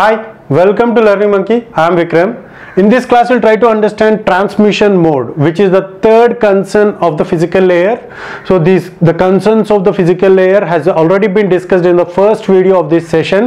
Hi, welcome to Learning Monkey. I am Vikram. In this class, we'll try to understand transmission mode, which is the third concern of the physical layer. So, these the concerns of the physical layer has already been discussed in the first video of this session,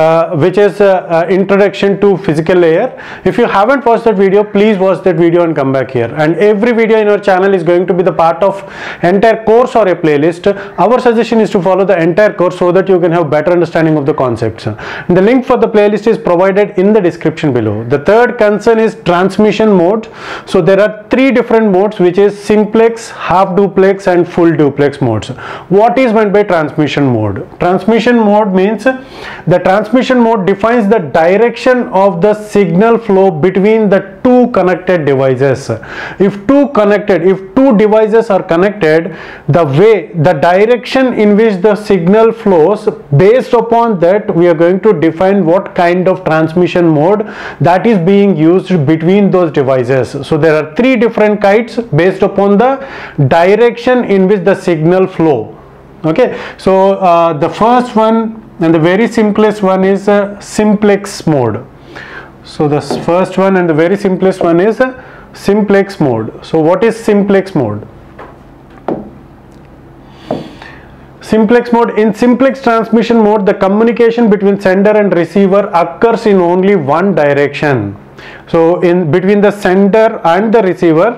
uh, which is uh, uh, introduction to physical layer. If you haven't watched that video, please watch that video and come back here. And every video in our channel is going to be the part of entire course or a playlist. Our suggestion is to follow the entire course so that you can have better understanding of the concepts. The link for the playlist is provided in the description below. The third concern is transmission mode. So there are three different modes which is simplex, half duplex and full duplex modes. What is meant by transmission mode? Transmission mode means the transmission mode defines the direction of the signal flow between the two connected devices. If two connected, if two devices are connected, the way, the direction in which the signal flows, based upon that we are going to define what kind of transmission mode that is being used between those devices. So there are three different kites based upon the direction in which the signal flow. Okay, so uh, the first one and the very simplest one is uh, simplex mode. So the first one and the very simplest one is uh, simplex mode. So what is simplex mode? Simplex mode in simplex transmission mode the communication between sender and receiver occurs in only one direction so in between the sender and the receiver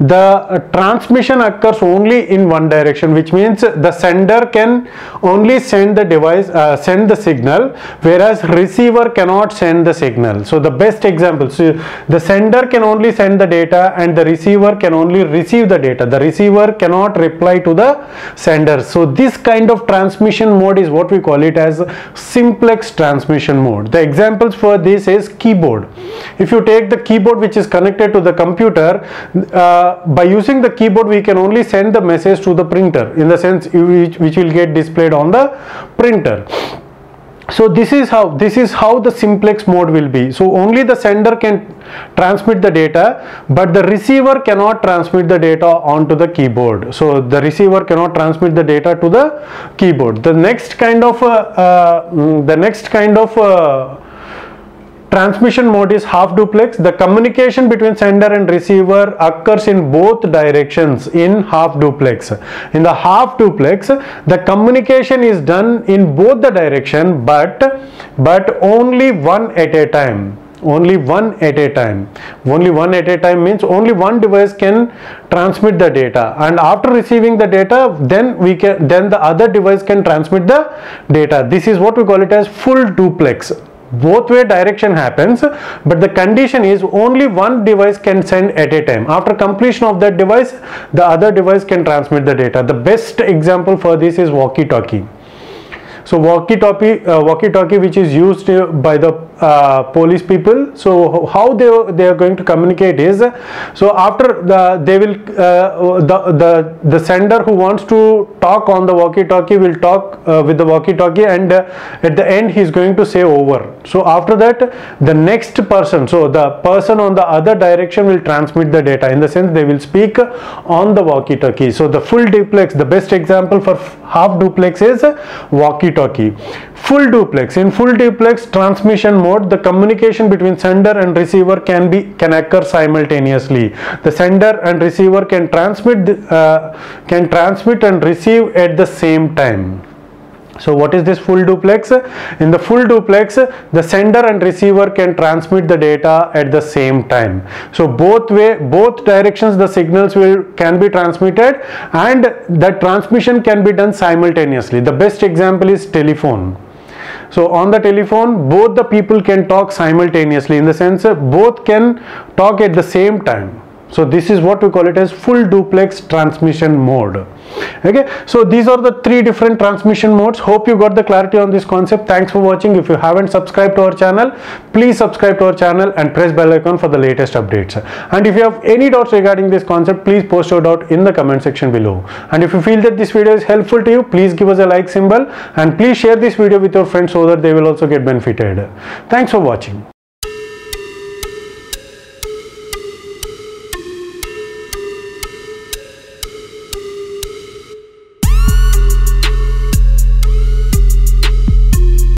the transmission occurs only in one direction which means the sender can only send the device uh, send the signal whereas receiver cannot send the signal. So the best example so the sender can only send the data and the receiver can only receive the data. The receiver cannot reply to the sender. So this kind of transmission mode is what we call it as simplex transmission mode. The examples for this is keyboard. If you take the keyboard which is connected to the computer uh, by using the keyboard we can only send the message to the printer in the sense which, which will get displayed on the printer. So this is how this is how the simplex mode will be. So only the sender can transmit the data but the receiver cannot transmit the data onto the keyboard. So the receiver cannot transmit the data to the keyboard. The next kind of uh, uh, the next kind of uh, transmission mode is half duplex. The communication between sender and receiver occurs in both directions in half duplex. In the half duplex the communication is done in both the direction but but only one at a time. Only one at a time. Only one at a time means only one device can transmit the data. And after receiving the data then we can then the other device can transmit the data. This is what we call it as full duplex both way direction happens but the condition is only one device can send at a time. After completion of that device the other device can transmit the data. The best example for this is walkie talkie so walkie talkie uh, walkie talkie which is used uh, by the uh, police people. So how they they are going to communicate is so after the they will uh, the the the sender who wants to talk on the walkie talkie will talk uh, with the walkie talkie and uh, at the end he is going to say over. So after that the next person so the person on the other direction will transmit the data. In the sense they will speak on the walkie talkie so the full duplex the best example for half duplex is walkie talkie full duplex. In full duplex transmission mode the communication between sender and receiver can be can occur simultaneously. The sender and receiver can transmit uh, can transmit and receive at the same time so what is this full duplex? In the full duplex the sender and receiver can transmit the data at the same time. So both way both directions the signals will can be transmitted and the transmission can be done simultaneously. The best example is telephone. So on the telephone both the people can talk simultaneously in the sense both can talk at the same time so this is what we call it as full duplex transmission mode. Okay? So these are the three different transmission modes. Hope you got the clarity on this concept. Thanks for watching. If you haven't subscribed to our channel please subscribe to our channel and press bell icon for the latest updates. And if you have any doubts regarding this concept please post your doubt in the comment section below. And if you feel that this video is helpful to you please give us a like symbol and please share this video with your friends so that they will also get benefited. Thanks for watching